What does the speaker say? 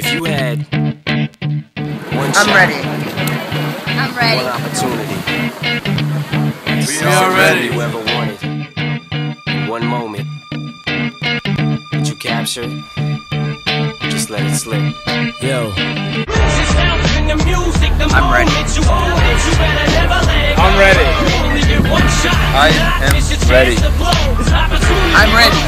I'm ready. I'm ready. One opportunity. We are ready. You ever wanted. One moment. Did you capture it? Just let it slip. Yo. I'm ready. I'm ready. I am ready. I'm ready.